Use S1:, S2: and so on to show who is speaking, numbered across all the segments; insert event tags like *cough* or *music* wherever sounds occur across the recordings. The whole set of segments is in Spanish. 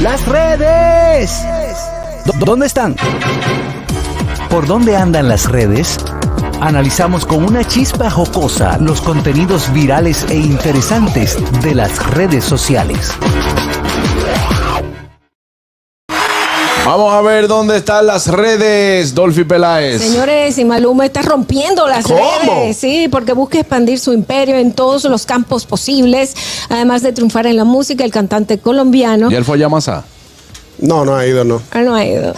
S1: Las redes. ¿Dó- ¿Dónde están? ¿Por dónde andan las redes? Analizamos con una chispa jocosa los contenidos virales e interesantes de las redes sociales.
S2: Vamos a ver dónde están las redes, Dolphy Peláez.
S3: Señores, y Maluma está rompiendo las
S2: ¿Cómo?
S3: redes, sí, porque busca expandir su imperio en todos los campos posibles, además de triunfar en la música, el cantante colombiano.
S2: ¿Y él fue a Yamasá?
S4: No, no ha ido, no.
S3: Ah, no ha ido.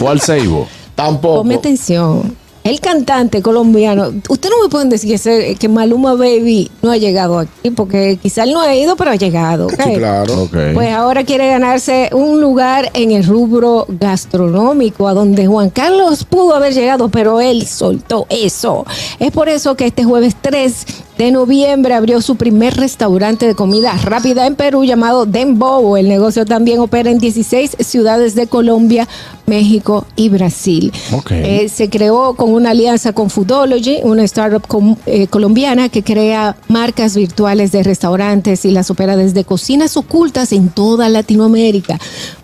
S2: ¿Fue al Seibo?
S4: Tampoco.
S3: Ponme atención. El cantante colombiano, usted no me pueden decir que, ese- que Maluma Baby no ha llegado aquí, porque quizá él no ha ido, pero ha llegado.
S4: Sí, claro.
S3: Pues ahora quiere ganarse un lugar en el rubro gastronómico, a donde Juan Carlos pudo haber llegado, pero él soltó eso. Es por eso que este jueves 3 de noviembre abrió su primer restaurante de comida rápida en Perú llamado Dembow. El negocio también opera en 16 ciudades de Colombia, México y Brasil. Eh, se creó con una alianza con Foodology, una startup com- eh, colombiana que crea marcas virtuales de restaurantes y las opera desde cocinas ocultas en toda Latinoamérica.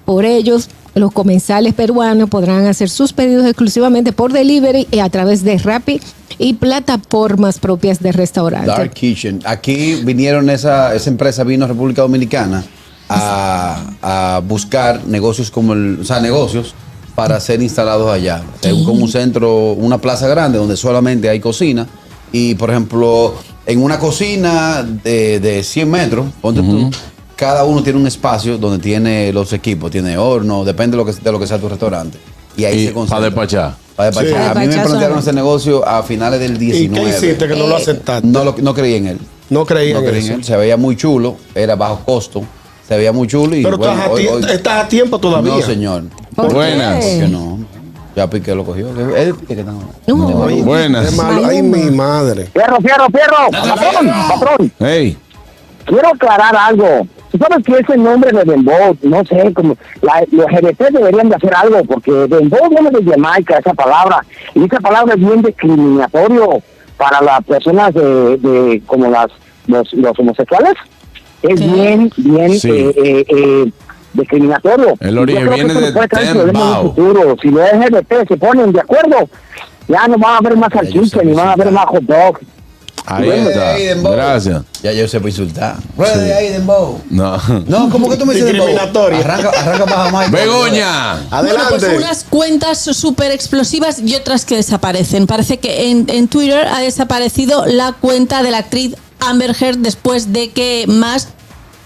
S3: Por ellos, los comensales peruanos podrán hacer sus pedidos exclusivamente por delivery y a través de Rappi y plataformas propias de restaurantes.
S5: Dark Kitchen. Aquí vinieron esa, esa empresa vino a República Dominicana a, a buscar negocios como el, o sea, negocios para ser instalados allá. Es como un centro, una plaza grande donde solamente hay cocina y por ejemplo en una cocina de, de 100 metros, ponte tú, cada uno tiene un espacio donde tiene los equipos, tiene horno, depende de lo que, de lo que sea tu restaurante. Y ahí
S2: Y
S5: se
S2: para
S5: concentra.
S2: despachar.
S5: Para despachar.
S4: Sí.
S5: A mí me plantearon ese negocio a finales del
S4: ¿Y
S5: 19.
S4: qué hiciste que no lo
S3: Eh,
S4: aceptaste?
S5: No, lo- no creí en él.
S4: No creía
S5: No
S4: en
S5: creí en él. Se veía muy chulo, era bajo costo, se veía muy chulo y
S4: Pero
S5: bueno,
S4: estás, a
S5: hoy-
S4: tie-
S5: hoy-
S4: estás a tiempo todavía.
S5: No, señor.
S3: ¿Por qué?
S2: Buenas.
S5: Que no. Ya Piqué lo cogió. Piqué que
S3: No.
S4: Ay,
S2: Buenas.
S4: Ay, mi madre.
S6: Fierro, fierro, fierro. Patrón, patrón.
S2: Hey,
S6: Quiero aclarar algo. Tú sabes que ese nombre de Dembow, no sé, como la- los GBT deberían de hacer algo, porque Dembow viene de Jamaica, esa palabra, y esa palabra es bien discriminatorio para las personas de, de como las los, los homosexuales. Es bien, bien
S2: Sí.
S6: eh, eh, eh, discriminatorio.
S2: El origen viene de Dembow.
S6: Si los LGBT se ponen de acuerdo, ya no van a haber más salchicha, ni van a haber más hot dog.
S2: Ahí
S5: Rueda de
S2: está.
S5: ahí, Dembow.
S2: Gracias.
S5: Ya yo sé para insultar. Rueda de Dembow.
S2: No.
S5: No, ¿cómo que tú me dices Dembow?
S4: Discriminatorio.
S5: Arranca, arranca más a Mike.
S2: Begoña.
S7: Bueno,
S4: Adelante.
S7: pues unas cuentas súper explosivas y otras que desaparecen. Parece que en, en Twitter ha desaparecido la cuenta de la actriz Amber Heard después de que más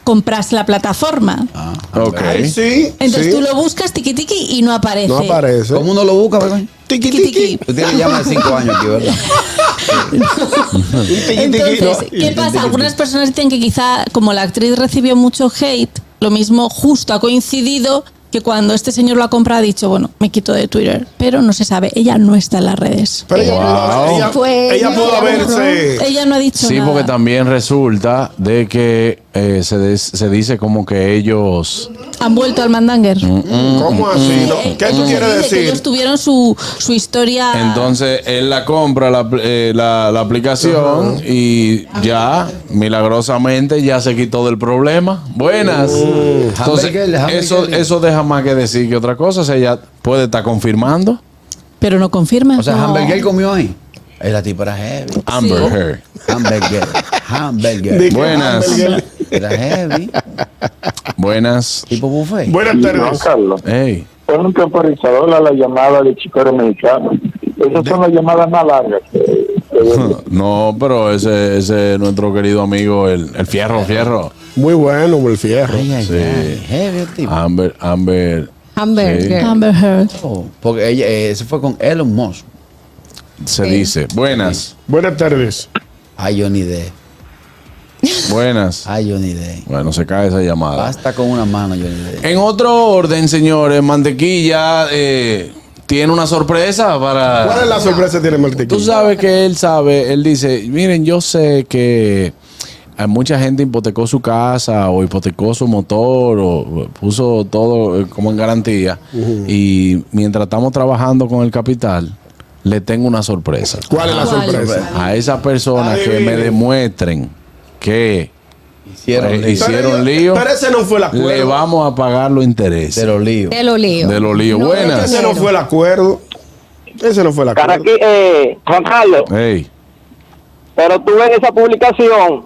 S7: comprase la plataforma.
S5: Ah,
S2: Ok.
S4: Ay, sí.
S7: Entonces
S4: sí.
S7: tú lo buscas tiki tiki y no aparece.
S4: No aparece.
S5: ¿Cómo uno lo busca, Begoña?
S4: Tiki,
S7: Tiki,
S4: tiki.
S7: tiki.
S5: Tú tienes ya más de 5 años aquí, ¿verdad? *laughs* *laughs*
S7: Entonces, ¿qué pasa? Algunas personas dicen que quizá como la actriz recibió mucho hate, lo mismo justo ha coincidido que cuando este señor lo ha comprado ha dicho, bueno, me quito de Twitter, pero no se sabe, ella no está en las redes.
S4: Pero ella,
S2: Wow.
S4: ella, ella pudo haberse.
S7: Ella no ha dicho
S2: Sí,
S7: nada.
S2: porque también resulta de que eh, se, des- se dice como que ellos...
S7: Han vuelto al mandanger.
S4: ¿Cómo así? no?
S7: Eh,
S4: ¿Qué tú
S7: eh,
S4: quieres
S7: que
S4: decir?
S7: ellos tuvieron su, su historia.
S2: Entonces él la compra la, eh, la- la aplicación y ya milagrosamente ya se quitó del problema. Buenas. Entonces eso, eso deja más que decir que otra cosa. O sea, ella puede estar confirmando.
S7: pero no confirma.
S5: O sea,
S7: No.
S5: Hamburger comió ahí. Es la tipa era heavy.
S2: Amber Heard.
S5: Hamburger. *laughs* Hamburger.
S2: Buenas.
S4: hamburger.
S5: Era heavy.
S2: Buenas.
S5: Tipo buffet.
S4: Buenas tardes.
S8: Carlos.
S2: Hey.
S8: Pon un temporizador a la llamada de chicoro mexicano. Esas son las llamadas más largas. *laughs*
S2: No, pero ese, ese es nuestro querido amigo, el, el Fierro, Fierro.
S4: Muy bueno, el fierro.
S5: Ay, ay,
S2: Sí.
S5: ay. Heavy el tipo.
S2: Amber, Amber. Sí.
S7: Amber Heard.
S5: Oh, porque ella, eh, ese fue con Elon Musk.
S2: Se dice. Buenas.
S4: Buenas tardes.
S5: Ay, Johnny D.
S2: Buenas.
S5: Ay, Johnny D.
S2: Bueno, se cae esa llamada.
S5: Basta con una mano, Johnny D.
S2: En otro orden, señores, Mantequilla eh, tiene una sorpresa para.
S4: ¿Cuál es la sorpresa que tiene Martín?
S2: Tú sabes que él sabe, él dice, miren, yo sé que hay mucha gente hipotecó su casa o hipotecó su motor o puso todo eh, como en garantía y mientras estamos trabajando con el capital, le tengo una sorpresa.
S4: ¿Cuál es la
S7: ¿Cuál?
S4: sorpresa?
S2: A esas personas que me demuestren que
S5: Hicieron
S2: Eh,
S5: lío.
S2: hicieron lío.
S4: Pero ese no fue el acuerdo.
S2: Le vamos a pagar los intereses.
S5: de los líos.
S3: De los líos.
S2: De los líos.
S3: No,
S2: Buenas.
S4: Ese no fue el acuerdo. Ese no fue el acuerdo.
S8: Caraqui, eh, Juan Carlos,
S2: Ey,
S8: pero tú ves esa publicación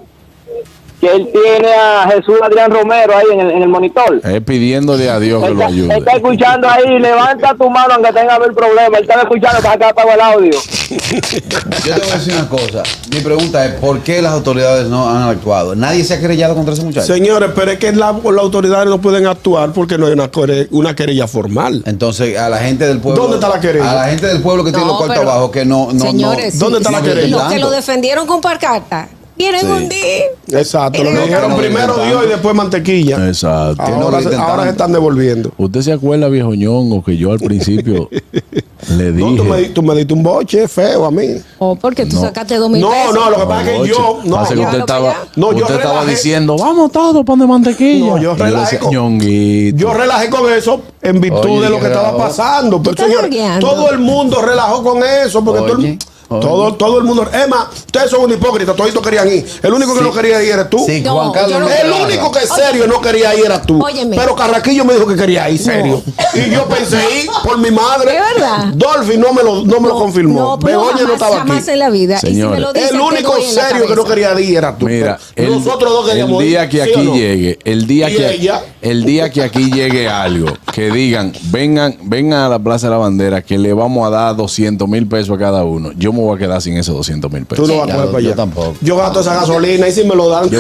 S8: que él tiene a Jesús Adrián Romero ahí en el, en el monitor.
S2: es pidiéndole a Dios que lo
S8: Está,
S2: ayude.
S8: está escuchando ahí, levanta tu mano aunque tenga el problema. Él está escuchando que acá el audio. *laughs*
S5: Yo te voy a decir una cosa. Mi pregunta es: ¿por qué las autoridades no han actuado? Nadie se ha querellado contra ese muchacho.
S4: Señores, pero es que la- las autoridades no pueden actuar porque no hay una, una querella formal.
S5: Entonces, a la gente del pueblo.
S4: ¿Dónde está la querella?
S5: A la gente del pueblo que tiene los cuartos abajo, que no. no
S3: Señores,
S5: no,
S4: ¿Dónde está la querella?
S3: Los que lo defendieron con parcarta. Quieren
S5: Sí.
S3: hundir.
S4: Exacto. Lo dijeron primero Dios y después mantequilla.
S2: Exacto.
S4: Ahora, se- ahora se están devolviendo.
S2: ¿Usted se acuerda, viejo ñongo, que yo al principio *laughs* le
S4: No, tú, me,
S2: dije?
S4: di- tú me diste un boche feo a mí.
S3: O porque tú
S2: No.
S3: sacaste dos mil
S4: No,
S3: pesos.
S4: no, lo que pasa es que yo. No,
S2: que
S4: no,
S2: usted estaba.
S4: No, yo
S2: usted estaba diciendo, vamos todos para de mantequilla.
S4: No, yo relajé
S2: decía,
S4: con-
S2: ñonguito.
S4: Yo relajé con eso en virtud
S5: Oye,
S4: de lo
S5: que
S4: estaba pasando. Pero
S3: orgueando.
S4: todo el mundo relajó con eso. Porque todo, el, todo, todo el mundo. Emma, ustedes son un hipócrita. Toditos querían ir. El único que
S5: Sí.
S4: no quería ir eres tú.
S5: Sí,
S3: No,
S5: Juan Carlos.
S3: yo no
S5: no
S4: El único que serio no quería ir era tú.
S3: Óyeme.
S4: Pero Carraquillo me dijo que quería ir serio. Y yo pensé ir por mi madre.
S3: ¿Es verdad?
S4: Dolphy no me lo, no me lo confirmó.
S3: No, pero
S4: Begoña no estaba
S3: jamás
S4: aquí.
S3: en la vida. Y si me
S2: Señores.
S3: lo dices,
S4: El único serio que no quería ir era tú.
S2: Mira, el,
S4: nosotros dos queríamos
S2: el día
S4: ir,
S2: que
S4: ¿sí o
S2: aquí
S4: no?
S2: llegue, el día
S4: ¿Y
S2: que
S4: ella?
S2: el día que aquí llegue algo, que digan, vengan, vengan a la Plaza de la Bandera, que le vamos a dar 200 mil pesos a cada uno. Yo me voy a quedar sin esos 200 mil pesos.
S4: Tú no vas a coger para
S5: yo
S4: allá.
S5: tampoco.
S4: Yo gasto esa gasolina y si me lo dan.
S2: Oye,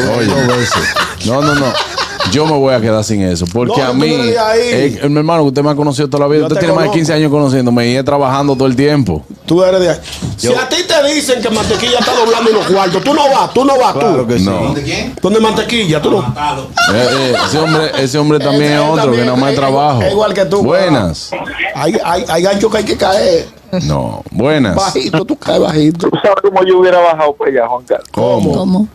S2: no, no, no. Yo me voy a quedar sin eso. Porque
S4: No,
S2: a mí, eh, mi hermano, usted me ha conocido toda la vida.
S4: Yo
S2: Usted
S4: te
S2: tiene más de
S4: conozco.
S2: 15 años conociéndome y he trabajando todo el tiempo.
S4: Tú eres de ahí. Si a ti te dicen que mantequilla está doblando unos cuartos, tú no vas, tú no vas,
S5: Claro
S4: tú.
S5: que sí.
S2: No.
S4: ¿Dónde mantequilla? Tú no.
S2: Eh, eh, ese, hombre, ese hombre también es otro
S4: también
S2: que nada más
S4: es-
S2: trabajo.
S4: es igual que tú,
S2: Buenas.
S4: Hay, hay, hay ganchos que hay que caer.
S2: No, buenas.
S4: Bajito, tú caes bajito.
S8: ¿Tú sabes cómo yo hubiera bajado para allá, Juan Carlos?
S2: ¿Cómo?
S7: ¿Cómo?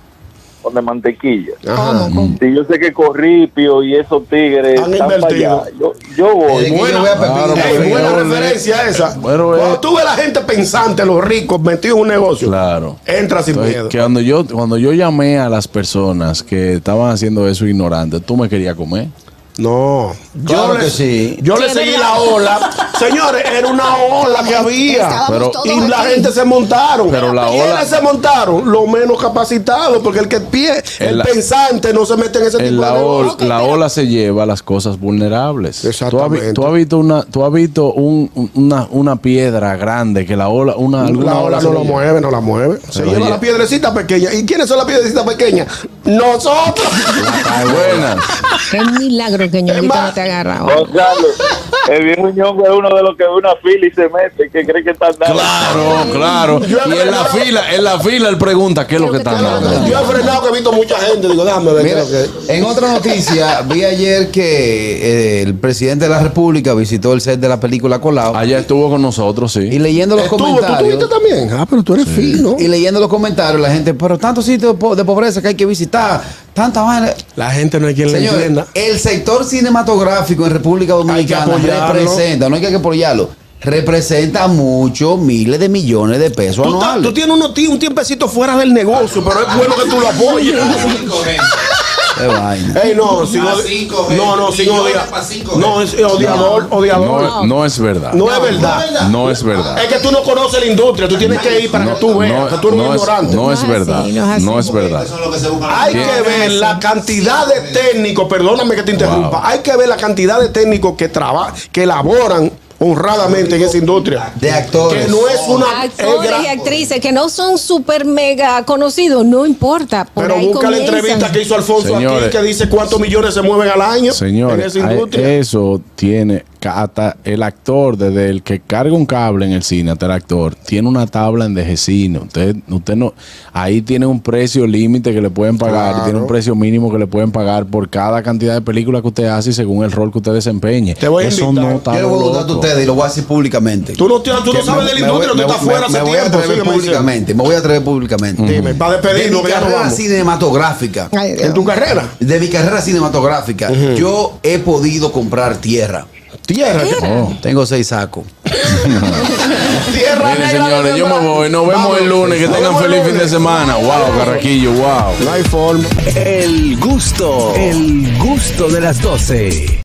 S8: Con de mantequilla.
S4: Ajá.
S8: Si yo sé que Corripio y esos tigres
S4: Han
S8: están para allá, yo, yo voy.
S5: Que yo voy a
S2: Claro, pues,
S4: buena
S2: yo-
S4: referencia esa.
S2: Bueno,
S4: Cuando
S2: eh.
S4: tú ves la gente pensante, los ricos, metidos en un negocio,
S2: Claro.
S4: entra sin
S2: Entonces,
S4: miedo.
S2: que cuando yo, cuando yo llamé a las personas que estaban haciendo eso ignorantes, tú me querías comer.
S4: No,
S5: Claro
S4: yo
S5: que
S4: le,
S5: sí.
S4: yo le seguí la ola. *laughs* Señores, era una ola que había.
S2: Pero-
S4: Y la
S3: aquí.
S4: gente se montaron.
S2: Pero la
S4: ¿Quiénes
S2: ola-
S4: se montaron? Los menos capacitados, porque el que pie, el
S2: la-
S4: pensante no se mete en ese
S2: En
S4: tipo
S2: la,
S4: de
S2: ol-
S4: negocio.
S2: la ola se lleva las cosas vulnerables. Tú has, vi-
S4: Exactamente.
S2: tú has visto una, tú has visto un- un- una, una piedra grande que la ola, una alguna
S4: La ola no
S2: lo
S4: mueve, no la mueve. Se lleva
S2: ella-
S4: la piedrecita pequeña. ¿Y quiénes son las piedrecitas pequeñas? Nosotros.
S2: Ay, buenas.
S3: Qué milagro que ñonguito
S4: más?
S3: no te agarra.
S8: Juan Carlos, el viejo ñongo es uno de los que ve una fila y se mete, que cree que está andando.
S2: Claro, claro. Y en la fila, en la fila él pregunta qué es lo que están dando.
S4: Yo he frenado que he visto mucha gente. Digo, déjame ver
S5: Mira,
S4: que
S5: en otra noticia, vi ayer que eh, el presidente de la República visitó el set de la película Colado
S2: Allá estuvo con nosotros,
S5: y
S2: sí.
S5: leyendo los
S4: Estuvo, tú
S5: comentarios.
S4: tuviste también. Ah, pero tú eres fino.
S5: Y leyendo los comentarios, la gente, pero tantos sitios de pobreza que hay que visitar, tanta vaina.
S4: La gente no hay quien le entienda.
S5: el sector cinematográfico en República Dominicana representa, no hay que apoyarlo, representa muchos miles de millones de pesos
S4: Tú,
S5: anuales.
S4: tú tienes un tiempecito fuera del negocio, pero es bueno que tú lo apoyes. *laughs*
S5: Qué vaina.
S4: Ey, no, sin
S9: cinco
S4: no, no,
S9: gente,
S4: sin
S9: cinco
S4: No, es odiador, odiador.
S2: No, no es verdad.
S4: No es verdad.
S2: No es verdad.
S4: Es que tú no conoces la industria, tú tienes que ir para que tú veas, que tú eres un
S2: no es,
S4: ignorante.
S2: no es verdad.
S3: no es
S2: verdad.
S4: Hay que ver la cantidad de técnicos, perdóname que te interrumpa,
S2: Wow.
S4: hay que ver la cantidad de técnicos que trabajan, que elaboran honradamente en esa industria.
S5: De actores.
S4: Que no es una... es
S3: Actores y actrices que no son súper mega conocidos, no importa. Por
S4: Pero
S3: ahí
S4: busca la entrevista que hizo Alfonso
S2: Señores.
S4: aquí, que dice cuántos millones se mueven al año en esa industria.
S2: eso tiene hasta el actor, desde el que carga un cable en el cine hasta el actor, tiene una tabla envejecina. Usted, usted no, ahí tiene un precio límite que le pueden pagar,
S4: Claro.
S2: tiene un precio mínimo que le pueden pagar por cada cantidad de películas que usted hace y según el rol que usted desempeñe.
S4: Te voy a
S2: eso
S4: invitar.
S2: no está
S5: Yo voy a a ustedes y lo voy a decir públicamente.
S4: Tú no, tienes- tú no
S5: Que
S4: sabes
S5: me-
S4: de la
S5: me
S4: industria,
S5: voy-
S4: tú estás
S5: me-
S4: fuera
S5: me
S4: hace
S5: voy a
S4: tiempo.
S5: atrever
S4: sígueme diciendo.
S5: públicamente. Me voy a atrever públicamente.
S4: Dime, para
S5: De
S4: despedirnos,
S5: mi
S4: ya nos
S5: carrera cinematográfica.
S3: Ay.
S4: ¿En tu carrera?
S5: De mi carrera cinematográfica, yo he podido comprar tierra.
S4: Tierra.
S2: Oh.
S5: Tengo seis sacos. *laughs*
S4: Tierra
S2: Miren, señores, yo me voy. Nos vemos el lunes. Que tengan feliz fin de semana. Wow, Carraquillo, wow.
S4: Forma.
S1: El gusto, el gusto de las 12.